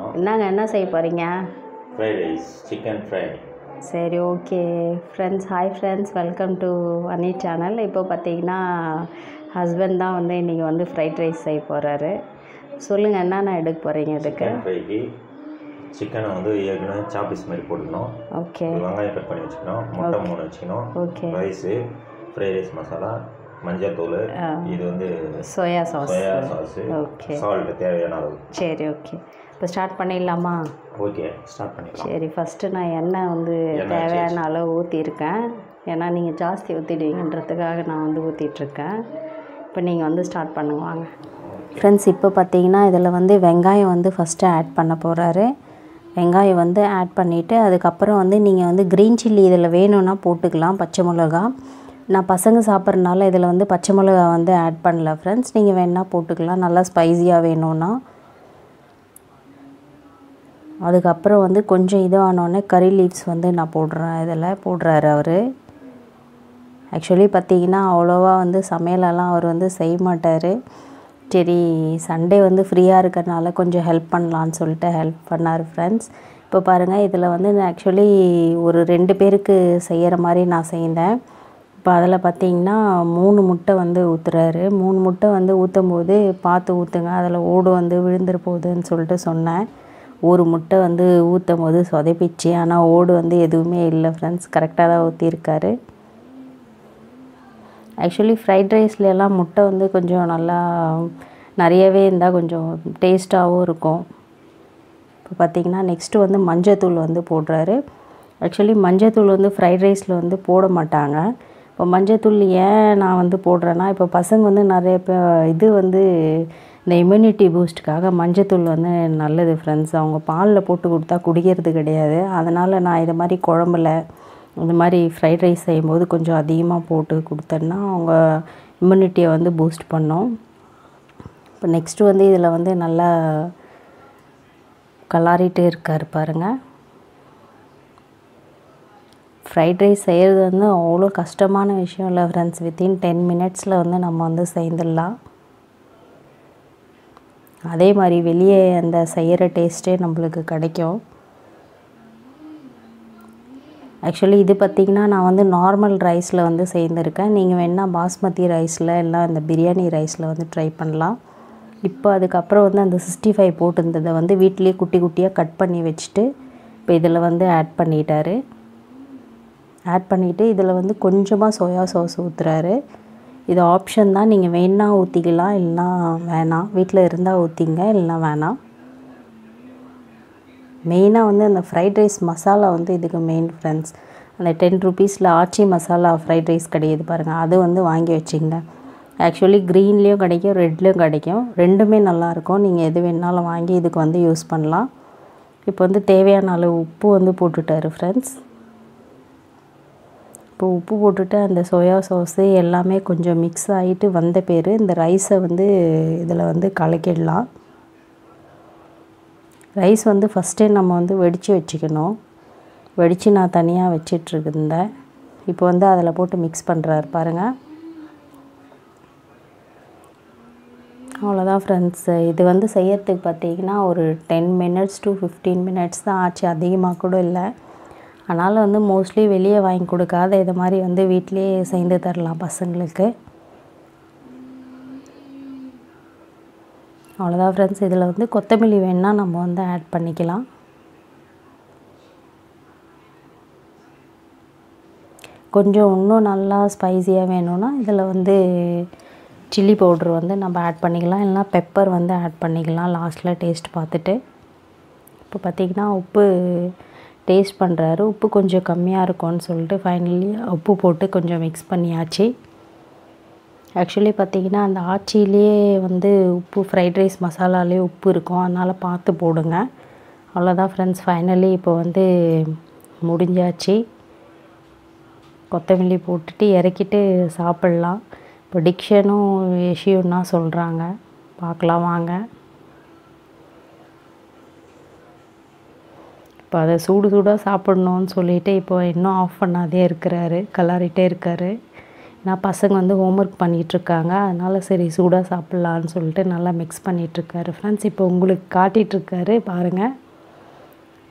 பண்ணிக்கணும் என்னங்க என்ன செய்ய போகிறீங்க ஃப்ரைட் ரைஸ் சிக்கன் ஃப்ரை சரி okay. Friends hi friends welcome to Ani channel இப்போ பார்த்தீங்கன்னா ஹஸ்பண்ட் தான் வந்து இன்றைக்கி வந்து ஃப்ரைட் ரைஸ் செய்ய போகிறாரு சொல்லுங்கள் என்னென்ன எடுக்க போகிறீங்க இதுக்கு? சிக்கன் ஃப்ரைக்கு சிக்கனை வந்து ஏற்கனவே சாப்பீஸ் மாதிரி போட்டுக்கணும் ஓகே. வெங்காயம் கட் பண்ணி வச்சுக்கணும். முட்டை மூணு வச்சுக்கணும். Okay. Rice fried rice masala மஞ்சள்தூள் இது வந்து soya sauce soya sauce okay. Salt தேவையான அளவு. சரி ஓகே. இப்போ ஸ்டார்ட் பண்ணிடலாமா? ஓகே ஸ்டார்ட் பண்ணிக்கலாம் சரி ஃபஸ்ட்டு நான் எண்ணெய் வந்து தேவையான அளவு ஊற்றிருக்கேன் ஏன்னா நீங்கள் ஜாஸ்தி ஊற்றிடுவீங்கன்றதுக்காக நான் வந்து ஊற்றிட்டுருக்கேன் இப்போ நீங்கள் வந்து ஸ்டார்ட் பண்ணுங்க வாங்க. ஃப்ரெண்ட்ஸ் இப்போ பார்த்தீங்கன்னா இதில் வந்து வெங்காயம் வந்து ஃபஸ்ட்டு ஆட் பண்ண போகிறாரு வெங்காயம் வந்து ஆட் பண்ணிவிட்டு அதுக்கப்புறம் வந்து நீங்கள் வந்து க்ரீன் சில்லி இதில் வேணும்னா போட்டுக்கலாம் பச்சை மிளகா. நான் பசங்க சாப்பிட்றதுனால இதில் வந்து பச்சை மிளகா வந்து ஆட் பண்ணல ஃப்ரெண்ட்ஸ் நீங்கள் வேணால் போட்டுக்கலாம். நல்லா ஸ்பைஸியாக வேணும்னா. அதுக்கப்புறம் வந்து கொஞ்சம் இதுவானோடனே கறி லீவ்ஸ் வந்து நான் போடுறேன். இதில் போடுறாரு அவர். ஆக்சுவலி பார்த்திங்கன்னா அவ்வளோவா வந்து சமையலெல்லாம் அவர் வந்து செய்ய மாட்டார். சரி சண்டே வந்து ஃப்ரீயாக இருக்கிறனால கொஞ்சம் ஹெல்ப் பண்ணலான்னு சொல்லிட்டு ஹெல்ப் பண்ணார் ஃப்ரெண்ட்ஸ் இப்போ பாருங்கள் இதில் வந்து நான் ஆக்சுவலி ஒரு ரெண்டு பேருக்கு செய்கிற மாதிரி நான் செய்தேன். இப்போ அதில் பார்த்தீங்கன்னா மூணு முட்டை வந்து ஊற்றுறாரு மூணு முட்டை வந்து ஊற்றும் போது பார்த்து ஊற்றுங்க அதில் ஓடு வந்து விழுந்துரு போகுதுன்னு சொல்லிட்டு சொன்னேன். ஒரு முட்டை வந்து ஊற்றும் போது சொதப்பிச்சு. ஆனால் ஓடு வந்து எதுவுமே இல்லை ஃப்ரெண்ட்ஸ் கரெக்டாக தான் ஊற்றிருக்காரு ஆக்சுவலி ஃப்ரைட் ரைஸ்லாம் முட்டை வந்து கொஞ்சம் நல்லா நிறையவே இருந்தால் கொஞ்சம் டேஸ்ட்டாகவும் இருக்கும். இப்போ பார்த்திங்கன்னா நெக்ஸ்ட்டு வந்து மஞ்சத்தூள் வந்து போடுறாரு. ஆக்சுவலி மஞ்சத்தூள் வந்து ஃப்ரைட் ரைஸில் வந்து போட மாட்டாங்க. இப்போ மஞ்சத்தூள் ஏன் நான் வந்து போடுறேன்னா இப்போ பசங்க வந்து நிறைய இது வந்து இந்த இம்யூனிட்டி பூஸ்ட்டுக்காக மஞ்சத்தூள் வந்து நல்லது ஃப்ரெண்ட்ஸ் அவங்க பாலில் போட்டு கொடுத்தா குடிக்கிறது கிடையாது. அதனால் நான் இதை மாதிரி குழம்புல இந்த மாதிரி ஃப்ரைட் ரைஸ் செய்யும்போது கொஞ்சம் அதிகமாக போட்டு கொடுத்தேன்னா அவங்க இம்யூனிட்டியை வந்து பூஸ்ட் பண்ணோம். இப்போ நெக்ஸ்ட்டு வந்து இதில் வந்து நல்லா கலாரிட்டே இருக்கார் பாருங்கள் ஃப்ரைட் ரைஸ் செய்கிறது வந்து அவ்வளோ கஷ்டமான விஷயம் இல்லை ஃப்ரெண்ட்ஸ் வித்தின் டென் மினிட்ஸில் வந்து நம்ம வந்து செய்துடலாம் அதே மாதிரி வெளியே அந்த செய்கிற டேஸ்ட்டே நம்மளுக்கு கிடைக்கும். ஆக்சுவலி இது பார்த்திங்கன்னா நான் வந்து நார்மல் ரைஸில் வந்து சேர்ந்துருக்கேன். நீங்கள் வேணால் பாஸ்மதி ரைஸில் இல்லை இந்த பிரியாணி ரைஸில் வந்து ட்ரை பண்ணலாம். இப்போ அதுக்கப்புறம் வந்து அந்த சிக்ஸ்டி ஃபைவ் போட்டிருந்ததை வந்து வீட்டிலேயே குட்டி குட்டியாக கட் பண்ணி வச்சுட்டு இப்போ இதில் வந்து ஆட் பண்ணிட்டாரு. ஆட் பண்ணிவிட்டு இதில் வந்து கொஞ்சமாக சோயா சாஸ் ஊற்றுறாரு இது ஆப்ஷன் தான். நீங்கள் வேணா ஊற்றிக்கலாம் இல்லைனா வேணாம். வீட்டில் இருந்தால் ஊற்றிங்க இல்லைனா வேணாம். மெயினாக வந்து அந்த ஃப்ரைட் ரைஸ் மசாலா வந்து இதுக்கு மெயின் ஃப்ரெண்ட்ஸ் அந்த டென் ருபீஸில் ஆச்சி மசாலா ஃப்ரைட் ரைஸ் கிடையாது பாருங்கள் அது வந்து வாங்கி வச்சிங்க. ஆக்சுவலி க்ரீன்லேயும் கிடைக்கும் ரெட்லேயும் கிடைக்கும். ரெண்டுமே நல்லாயிருக்கும் நீங்கள் எது வேணாலும் வாங்கி இதுக்கு வந்து யூஸ் பண்ணலாம். இப்போ வந்து தேவையான அளவு உப்பு வந்து போட்டுட்டாரு ஃப்ரெண்ட்ஸ் இப்போ உப்பு போட்டுட்டு அந்த சோயா சாஸு எல்லாமே கொஞ்சம் மிக்ஸ் ஆகிட்டு வந்த பேர் இந்த ரைஸை வந்து இதில் வந்து கலக்கிடலாம். ரைஸ் வந்து ஃபஸ்ட்டே நம்ம வந்து வெடித்து வச்சுக்கணும். வெடித்து நான் தனியாக வச்சிட்ருந்தேன். இப்போ வந்து அதில் போட்டு மிக்ஸ் பண்ணுறாரு பாருங்கள் அவ்வளோதான் ஃப்ரெண்ட்ஸ் இது வந்து செய்யறதுக்கு பார்த்தீங்கன்னா ஒரு ten minutes to fifteen minutes தான் ஆச்சு. அதிகமாக கூட இல்லை. அதனால் வந்து மோஸ்ட்லி வெளியே வாங்கி கொடுக்காத இது மாதிரி வந்து வீட்டிலேயே செய்து தரலாம் பசங்களுக்கு. அவ்வளோதான் ஃப்ரெண்ட்ஸ் இதில் வந்து கொத்தமல்லி வேணால் நம்ம வந்து ஆட் பண்ணிக்கலாம். கொஞ்சம் இன்னும் நல்லா ஸ்பைஸியாக வேணும்னா இதில் வந்து சில்லி பவுட்ரு வந்து நம்ம ஆட் பண்ணிக்கலாம். இல்லைனா பெப்பர் வந்து ஆட் பண்ணிக்கலாம். லாஸ்ட்டில் டேஸ்ட் பார்த்துட்டு. இப்போ பார்த்திங்கன்னா உப்பு டேஸ்ட் பண்ணுறாரு உப்பு கொஞ்சம் கம்மியாக இருக்கும்னு சொல்லிட்டு ஃபைனலி உப்பு போட்டு கொஞ்சம் மிக்ஸ் பண்ணியாச்சு. ஆக்சுவலி பார்த்திங்கன்னா அந்த ஆச்சிலேயே வந்து உப்பு ஃப்ரைட் ரைஸ் மசாலாலே உப்பு இருக்கும். அதனால் பார்த்து போடுங்க. அவ்வளோதான் ஃப்ரெண்ட்ஸ் ஃபைனலி இப்போ வந்து முடிஞ்சாச்சு. கொத்தமல்லி போட்டுட்டு இறக்கிட்டு சாப்பிட்லாம். இப்போ டிக்ஷனும் இஷ்யூன்னா சொல்கிறாங்க பார்க்கலாம் வாங்க. இப்போ அதை சூடு சூடாக சாப்பிட்ணுன்னு சொல்லிட்டு இப்போ இன்னும் ஆஃப் பண்ணாதே இருக்கிறாரு கலாரிட்டே இருக்காரு. நான் பசங்க வந்து ஹோம்ஒர்க் பண்ணிகிட்ருக்காங்க அதனால் சரி சூடாக சாப்பிட்லான்னு சொல்லிட்டு நல்லா மிக்ஸ் பண்ணிகிட்ருக்காரு ஃப்ரெண்ட்ஸ் இப்போ உங்களுக்கு காட்டிகிட்ருக்காரு பாருங்கள்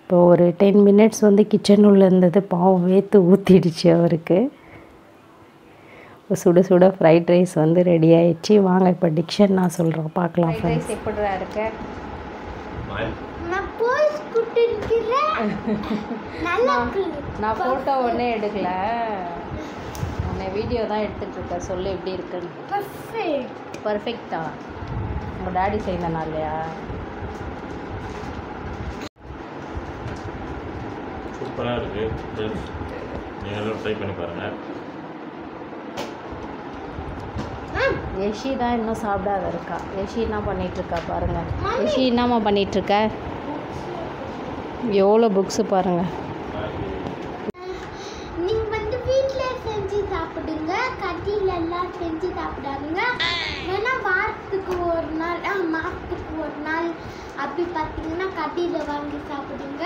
இப்போ ஒரு டென் மினிட்ஸ் வந்து கிச்சன் உள்ள இருந்தது பாவம் வேத்து ஊற்றிடுச்சு அவருக்கு. சுட சுட ஃப்ரைட் ரைஸ் வந்து ரெடி ஆயிடுச்சு. வாங்க இப்போ டிக்ஷன் நான் சொல்கிறேன் பார்க்கலாம் ஃப்ரெண்ட்ஸ் எப்படிடா இருக்க நான் போய் குட்டிருக்கிறேன். நல்லா இருக்கு. நான் ஃபோட்டோ ஒன்றே எடுக்கல. உன்னை வீடியோ தான் எடுத்துகிட்ருக்கேன் சொல்லு எப்படி இருக்குன்னு. பர்ஃபெக்ட். பர்ஃபெக்டா உங்கள் டாடி செய்தனாலையா சூப்பராக இருக்குது நீங்களும் ட்ரை பண்ணி பாருங்கள் யஷி தான் இன்னும் சாப்பிடாத இருக்கா? யஷி என்ன பண்ணிட்டு இருக்கா பாருங்க யஷி என்னம்மா பண்ணிட்டு இருக்க எவ்வளோ புக்ஸு பாருங்க. நீங்க வந்து வீட்ல செஞ்சு சாப்பிடுங்க. கட்டில எல்லாம் செஞ்சு சாப்பிடாதுங்க. வேணா வாரத்துக்கு ஒரு நாள் ஆ, மாசத்துக்கு ஒரு நாள் அப்படி பார்த்தீங்கன்னா கட்டில வாங்கி சாப்பிடுங்க.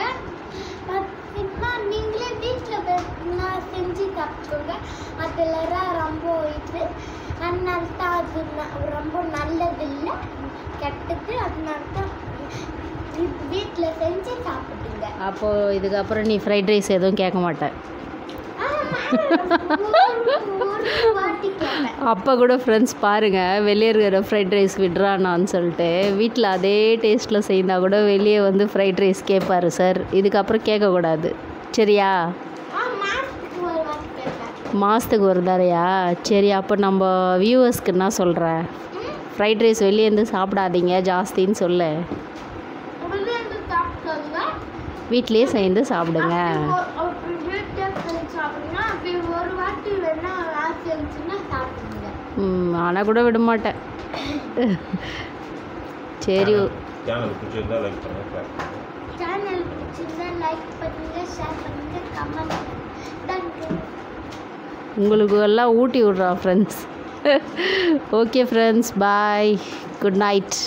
பார்த்தீங்கன்னா நீங்களே வீட்டில் பார்த்தீங்கன்னா செஞ்சு சாப்பிடுங்க அதெல்லாம் ரொம்ப இது. அதனால தான் அது ரொம்ப நல்லதில்லை. கெட்டது அதனால தான் வீட்டில் செஞ்சு சாப்பிடுங்க அப்போது இதுக்கப்புறம் நீ ஃப்ரைட் ரைஸ் எதுவும் கேட்க மாட்டேன் அப்போ கூட ஃப்ரெண்ட்ஸ் பாருங்கள் வெளியே இருக்கிற ஃப்ரைட் ரைஸ் விடுறானான்னு சொல்லிட்டு வீட்டில் அதே டேஸ்ட்டில் செய்தா கூட வெளியே வந்து ஃப்ரைட் ரைஸ் கேட்பாரு சார். இதுக்கப்புறம் கேட்கக்கூடாது. சரியா? மாதத்துக்கு ஒரு தடையா சரி அப்போ நம்ம வியூவர்ஸ்க்கு என்ன சொல்கிறேன் ஃப்ரைட் ரைஸ் வெளியே சாப்பிடாதீங்க ஜாஸ்தின்னு சொல்லு. வீட்லேயே சேர்ந்து சாப்பிடுங்க. ம் ஆனால் கூட விட மாட்டேன். சரி உங்களுக்கு எல்லாம் ஊட்டி விட்றோம் friends okay friends bye good night